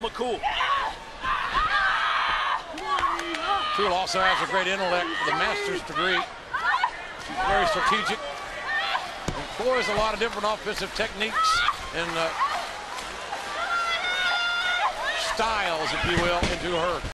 McCool. Tool also has a great intellect, with a master's degree. She's very strategic. Employs a lot of different offensive techniques and uh, styles, if you will, into her